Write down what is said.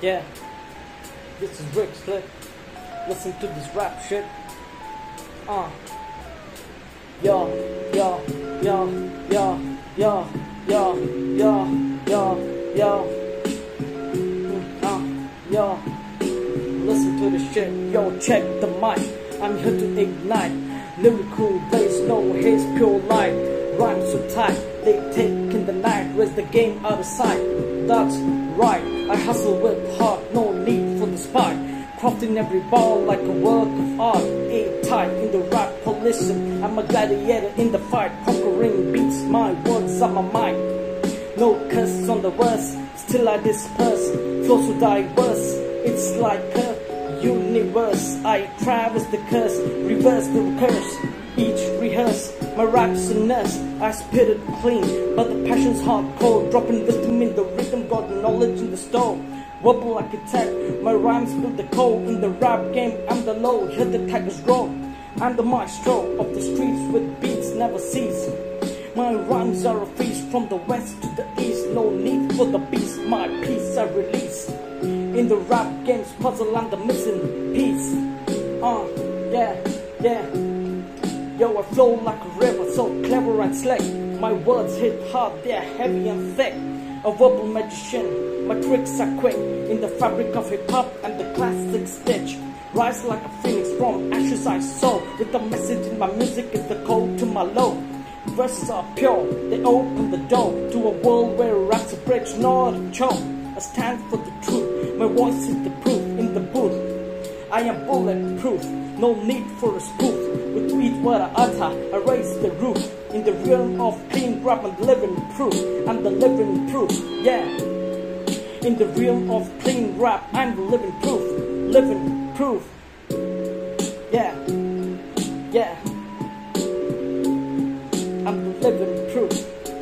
Yeah, this is Riq Slit. Listen to this rap shit. Uh. Yo, yo, yo, yo, yo, yo, yo, yo, yo. Uh, yo. Listen to this shit. Yo, check the mic. I'm here to ignite. Lyrical blaze, no haze, pure light. Rhymes so tight, they take in the night. Raise the game out of sight. That's right. I hustle with heart, no need for the spite. Crafting every ball like a work of art. A tight in the rap collision. I'm a gladiator in the fight, conquering beats. My words are my mind. No curse on the verse, still I disperse. Flow so diverse, it's like a universe. I traverse the curse, reverse the curse. Each rehearse, my raps a nurse. I spit it clean, but the passion's hardcore. Dropping wisdom in the rhythm, got knowledge in the store. Wobble like a tech, my rhymes build the cold. In the rap game, I'm the low, hear the tigers roar. I'm the maestro of the streets with beats never cease. My rhymes are a feast from the west to the east. No need for the beast, my piece I release. In the rap game's puzzle, I'm the missing piece. Uh, yeah, yeah. Yo, I flow like a river, so clever and slick. My words hit hard, they're heavy and thick. A verbal magician, my tricks are quick. In the fabric of hip hop and the classic stitch. Rise like a phoenix from ashes I sow. With the message in my music is the code to my low. Verses are pure, they open the door to a world where rap's a bridge, not a choke. I stand for the truth, my voice is the proof in the booth. I am bulletproof, no need for a spoof. Repeat what I utter, I raise the roof. In the realm of clean rap and living proof, I'm the living proof, yeah. In the realm of clean rap, I'm the living proof, living proof, yeah, yeah. I'm the living proof.